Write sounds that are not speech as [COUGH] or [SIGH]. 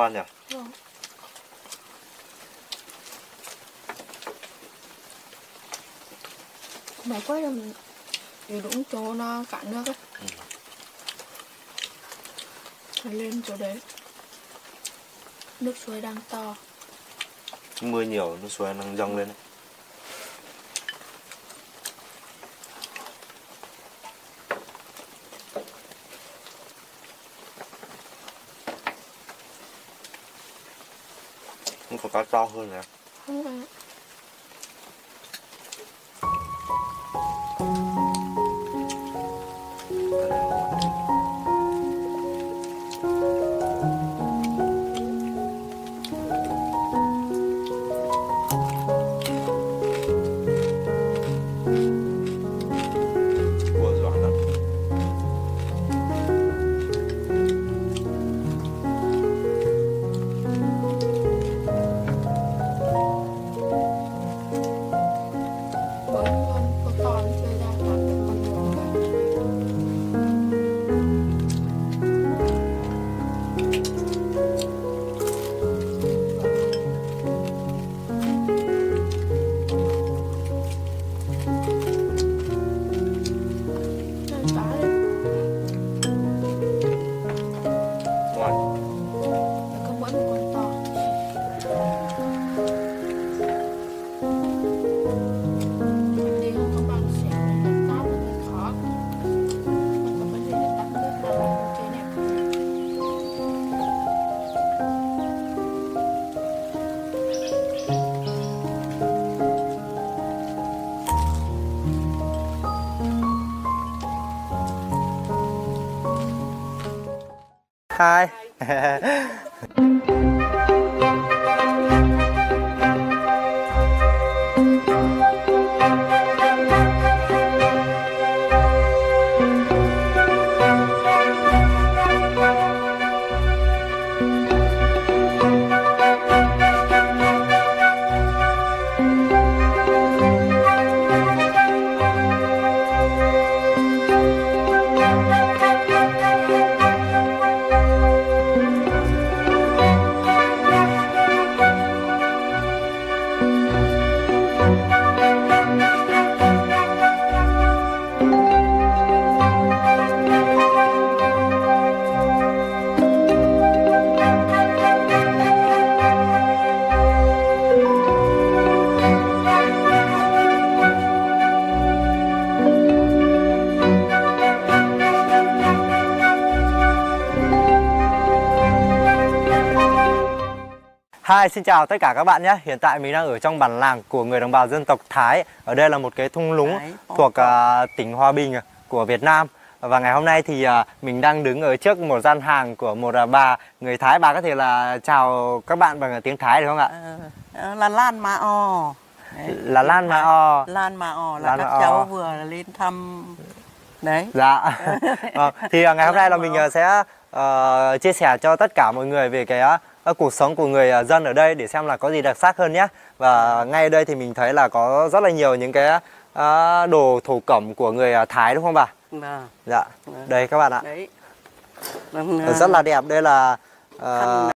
Ngon nhỉ? Vâng. Mày quay là mình thì đúng chỗ nó cạn nước ấy. Ừ. Phải lên chỗ đấy. Nước suối đang to. Mưa nhiều, nước suối đang dâng lên đấy. Không cá to hơn nè. 嗨。[LAUGHS] Hi, xin chào tất cả các bạn nhé. Hiện tại mình đang ở trong bản làng của người đồng bào dân tộc Thái. Ở đây là một cái thung lũng thuộc à, tỉnh Hòa Bình à, của Việt Nam. Và ngày hôm nay thì à, mình đang đứng ở trước một gian hàng của một à, bà người Thái. Bà có thể là chào các bạn bằng tiếng Thái được không ạ? Ờ, ờ, là Lan Ma O Đấy. Là Lan Ma O. Lan Ma O là Lan các O. cháu vừa lên thăm đấy Dạ. [LAUGHS] Thì à, ngày hôm nay là mình sẽ ờ, chia sẻ cho tất cả mọi người về cái à, cuộc sống của người à, dân ở đây để xem là có gì đặc sắc hơn nhé. Và ngay ở đây thì mình thấy là có rất là nhiều những cái à, đồ thổ cẩm của người à, Thái đúng không bà? Vâng, Dạ. Đây các bạn ạ. đấy Vâng, ờ, Rất là đẹp. Đây là ờ,